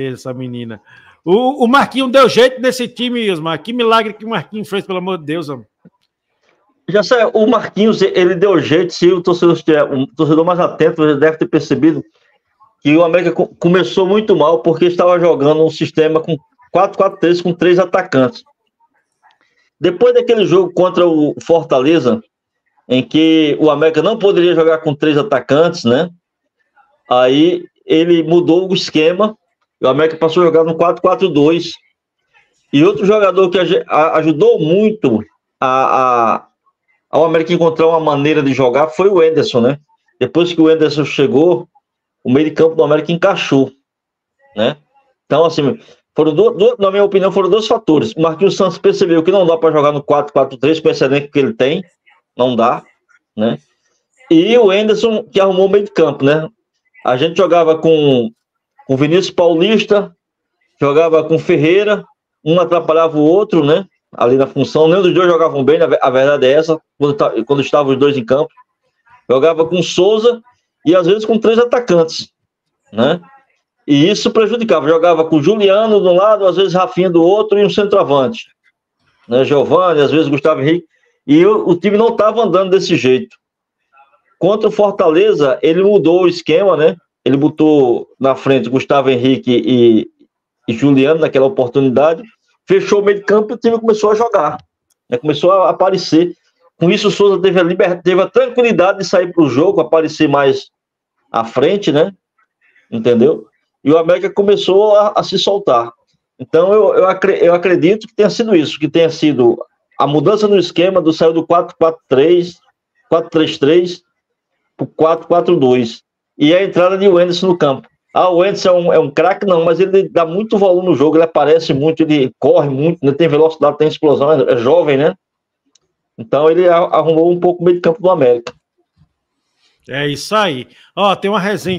essa menina. O, o Marquinho deu jeito nesse time, Osmar. Que milagre que o Marquinho fez, pelo amor de Deus. Já sei, o Marquinhos, ele deu jeito, se o torcedor, um torcedor mais atento deve ter percebido que o América começou muito mal porque estava jogando um sistema com 4-4-3 com três atacantes. Depois daquele jogo contra o Fortaleza, em que o América não poderia jogar com três atacantes, né? Aí ele mudou o esquema, o América passou a jogar no 4-4-2. E outro jogador que ajudou muito a, a, ao América encontrar uma maneira de jogar foi o Enderson, né? Depois que o Enderson chegou, o meio de campo do América encaixou, né? Então, assim, foram do, na minha opinião, foram dois fatores. O Marquinhos Santos percebeu que não dá para jogar no 4-4-3 com esse elenco que ele tem, não dá, né? E o Enderson que arrumou o meio de campo, né? A gente jogava com o Vinícius Paulista, jogava com Ferreira, um atrapalhava o outro, né? Ali na função, nenhum dos dois jogavam bem, a verdade é essa, quando, quando estavam os dois em campo. Jogava com Souza e às vezes com três atacantes, né? E isso prejudicava. Jogava com Juliano de um lado, às vezes Rafinha do outro e um centroavante. Né? Giovanni, às vezes Gustavo Henrique. E o, o time não estava andando desse jeito. Contra o Fortaleza, ele mudou o esquema, né? Ele botou na frente Gustavo Henrique e, e Juliano naquela oportunidade. Fechou o meio de campo e o time começou a jogar. Né? Começou a aparecer. Com isso, o Souza teve a, liber... teve a tranquilidade de sair para o jogo, aparecer mais à frente, né? Entendeu? E o América começou a, a se soltar. Então, eu, eu, eu, acredito que tenha sido isso, que tenha sido a mudança no esquema do saiu do 4-4-3, 4-3-3 para 4-4-2. E a entrada de Wenderson no campo. Ah, o Wenderson é um, é um craque, não, mas ele dá muito volume no jogo, ele aparece muito, ele corre muito, né, tem velocidade, tem explosão, é, é jovem, né? Então ele arrumou um pouco o meio de campo do América. É isso aí. Ó, tem uma resenha